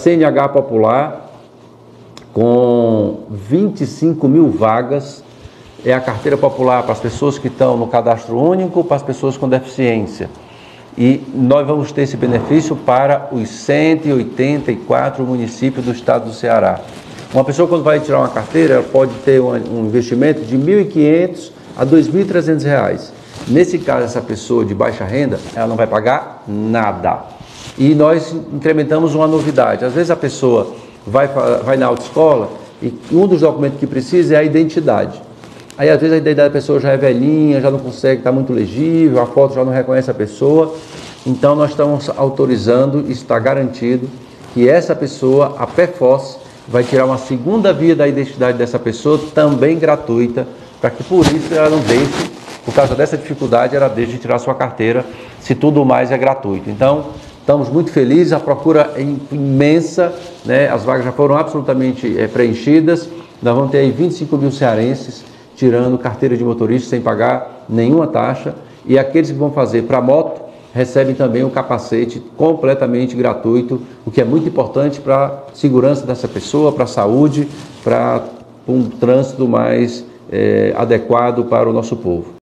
CNH Popular, com 25 mil vagas. É a carteira popular para as pessoas que estão no cadastro único, para as pessoas com deficiência. E nós vamos ter esse benefício para os 184 municípios do estado do Ceará. Uma pessoa, quando vai tirar uma carteira, pode ter um, investimento de R$ 1.500 a R$ 2.300. Nesse caso, essa pessoa de baixa renda, ela não vai pagar nada. E nós incrementamos uma novidade. Às vezes a pessoa vai, vai na autoescola e um dos documentos que precisa é a identidade. Aí às vezes a identidade da pessoa já é velhinha, já não consegue, está muito legível, a foto já não reconhece a pessoa. Então nós estamos autorizando, está garantido, que essa pessoa, a PEFOS, vai tirar uma segunda via da identidade dessa pessoa, também gratuita, para que por isso ela não deixe, por causa dessa dificuldade, ela deixe de tirar sua carteira, se tudo mais é gratuito. Então, Estamos muito felizes, a procura é imensa, né? as vagas já foram absolutamente é, preenchidas. Nós vamos ter aí 25 mil cearenses tirando carteira de motorista sem pagar nenhuma taxa. E aqueles que vão fazer para moto recebem também o capacete completamente gratuito, o que é muito importante para a segurança dessa pessoa, para a saúde, para um trânsito mais é, adequado para o nosso povo.